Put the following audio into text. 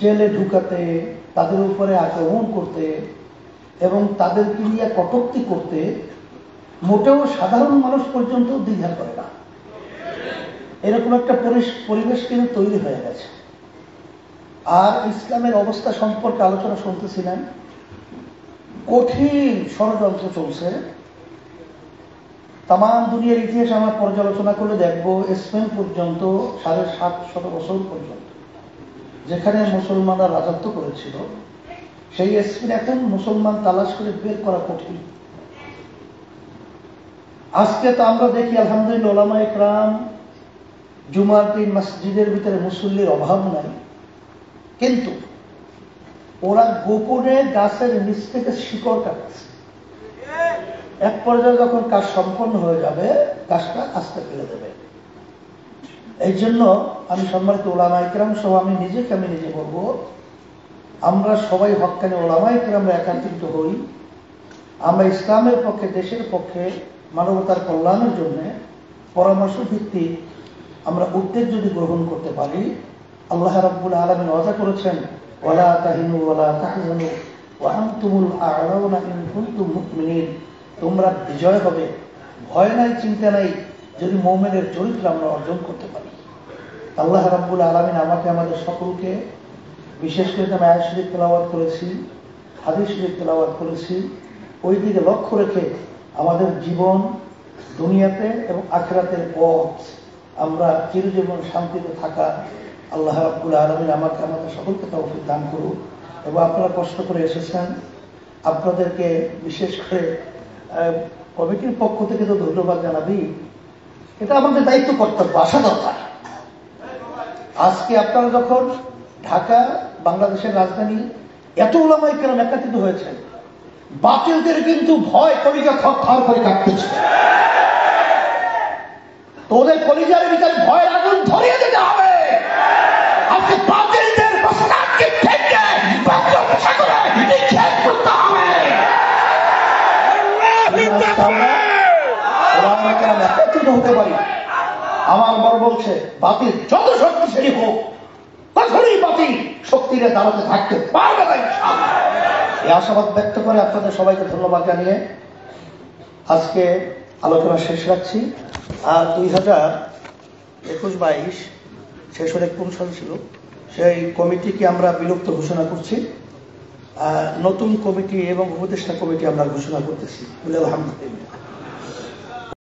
জেলে ঢুকাতে, তাদের উপরে আক্রমণ করতে এবং তাদেরকে নিয়ে কটুক্তি করতে মোটেও সাধারণ মানুষ পর্যন্ত দ্বিধা করে না। এরকম একটা পরিবেশ কিন্তু তৈরি হয়ে গেছে। আর ইসলামের অবস্থা সম্পর্কে আলোচনা শুনতেছিলেন কঠিন ষড়যন্ত্র চলছে। তাম দুনিয়ার ইতিহাস আমরা পর্যালোচনা করলে দেখব, স্পেন পর্যন্ত, সাড়ে সাত শত বছর পর্যন্ত। যেখানে মুসলমানরা রাজত্ব করেছিল, সেই স্পেন এখন মুসলমান তালাশ করে বের করা কঠিন। আজকে তো আমরা দেখি, আলহামদুলিল্লাহ, ওলামা একরাম জুমার দিন মসজিদের ভিতরে মুসল্লির অভাব নাই। কিন্তু ওরা গোপনে গাছের নিচ থেকে শিকড় কাটছে। এক পর্যায়ে যখন কাজ সম্পন্ন হয়ে যাবে কাজটা আস্তে ফেলে দেবে। এই জন্য আমি সম্মানিত ওলামা ইকরাম সহ আমি নিজেকে, আমি নিজে বলব, আমরা সবাই হকানি ওলামা ইকরামরা একাত্রিত হই আমরা ইসলামের পক্ষে, দেশের পক্ষে, মানবতার কল্যাণের জন্য পরামর্শ ভিত্তিক আমরা উদ্যোগ যদি গ্রহণ করতে পারি, আল্লাহ রাব্বুল আলমিন ওয়াদা করেছেন ওলা তাহিনু ওয়ালা তাহজানু, ওয়া আনতুমুল আ'লাউনা তোমরা বিজয় হবে, ভয় নাই, চিন্তা নাই, যদি মোমেনের চরিত্র আমরা অর্জন করতে পারি। আল্লাহ রাব্বুল আলমিন আমাকে, আমাদের সকলকে বিশেষ করে আমি আয় শরীফ তেলাওয়াত করেছি, হাদিস শরীফ তেলাওয়াত করেছি, ওই দিকে লক্ষ্য রেখে আমাদের জীবন, দুনিয়াতে এবং আখেরাতের পথ, আমরা চিরজীবন শান্তিতে থাকা আল্লাহ রাব্বুল আলমিন আমাকে, আমাদের সকলকে তৌফিক দান করুক। এবং আপনারা কষ্ট করে এসেছেন। আপনাদেরকে বিশেষ করে কমিটির পক্ষ থেকে তো ধন্যবাদ জানাবি। এটা আমাদের দায়িত্ব কর্তব্য আসা দরকার। আজকে আপনারা যখন ঢাকা বাংলাদেশের রাজধানী এত ওলামাই কেন একাত্রিত হয়েছেন বাতিলদের কিন্তু ভয় কলিজা থর করে কাটতেছে তো ওদের কলিজার ভিতরে ভয়ের আগুন ধরিয়ে দিতে হবে। আজকে বাতিলদের প্রস্তাবকে ঠেকে নিক্ষেপ করতে হবে। ওলামায়ে একত্রিত হতে পারি। আমার মর বলছে, বাতিল, যত শক্তিশালী হোক কঠোরই বাতিল শক্তিরে দাঁড়াতে থাকতে পারবে না এই আশাবাদ ব্যক্ত করে আপনাদের সবাইকে ধন্যবাদ জানিয়ে আজকে আলোচনা শেষ রাখছি। আর দুই হাজার একুশ বাইশ শেষ হলে কোন সাল ছিল। সেই কমিটিকে আমরা বিলুপ্ত ঘোষণা করছি। নতুন কমিটি এবং উপদেষ্টা কমিটি আমরা ঘোষণা করতেছি। আলহামদুলিল্লাহ।